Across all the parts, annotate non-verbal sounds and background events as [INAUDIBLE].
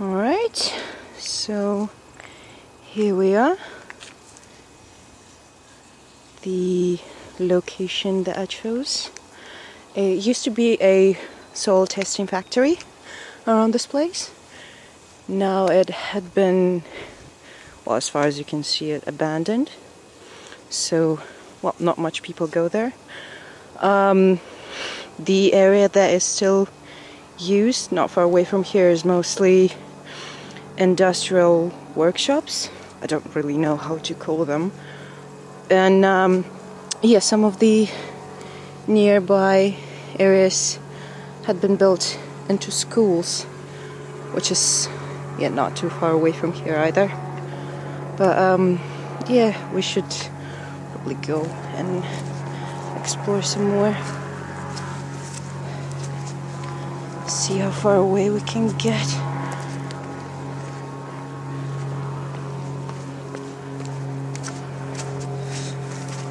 Alright, so here we are. The location that I chose. It used to be a soil testing factory around this place. Now it had been, well, as far as you can see it, abandoned. So, well, not much people go there. Um, the area that is still used, not far away from here, is mostly industrial workshops. I don't really know how to call them. And um, yeah, some of the nearby areas had been built into schools, which is yeah not too far away from here either. But um, yeah, we should probably go and explore some more. See how far away we can get.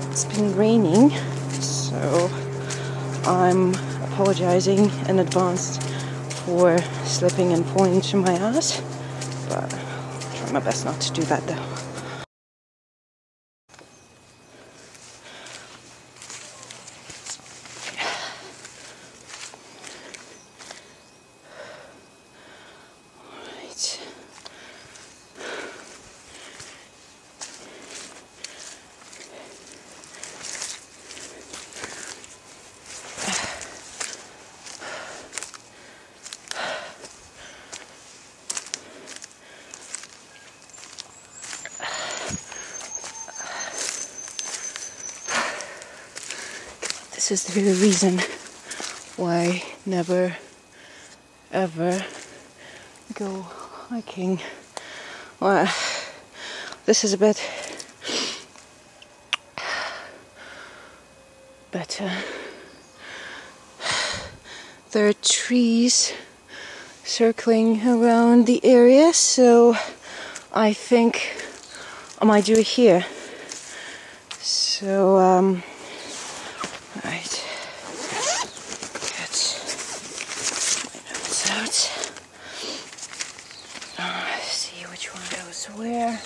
It's been raining, so I'm apologizing in advance for slipping and falling to my ass, but I'll try my best not to do that though. This is the reason why never ever go hiking. Well, this is a bit better. There are trees circling around the area, so I think I might do it here. So, um, right. Get my Uh, see which one goes where.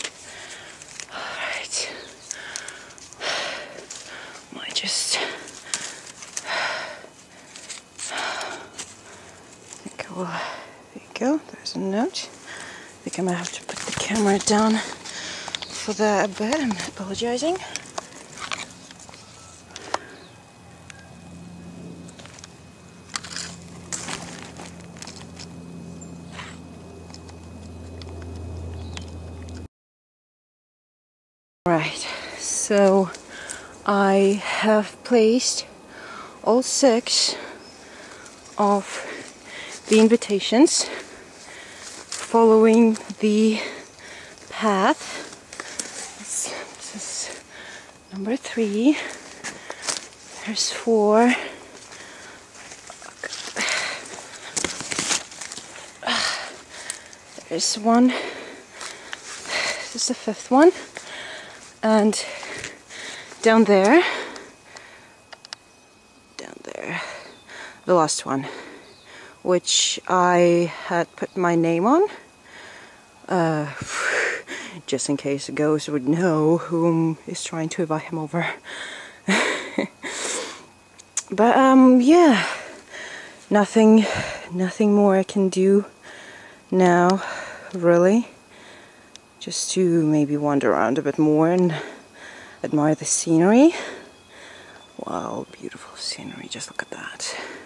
Alright. Might just will there you go, there's a note. I think I might have to put the camera down for that a bit. I'm apologizing. Right, so I have placed all six of the invitations following the path. This, this is number three. There's four. There's one. This is the fifth one. And down there, down there, the last one, which I had put my name on, uh, [SIGHS] just in case the ghost would know whom is trying to invite him over. [LAUGHS] but um, yeah, nothing, nothing more I can do now, really just to maybe wander around a bit more and admire the scenery. Wow, beautiful scenery, just look at that.